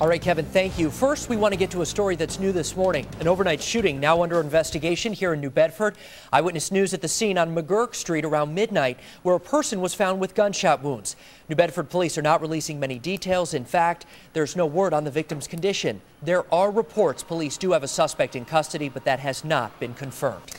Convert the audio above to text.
All right, Kevin, thank you. First, we want to get to a story that's new this morning. An overnight shooting now under investigation here in New Bedford. Eyewitness News at the scene on McGurk Street around midnight, where a person was found with gunshot wounds. New Bedford police are not releasing many details. In fact, there's no word on the victim's condition. There are reports police do have a suspect in custody, but that has not been confirmed.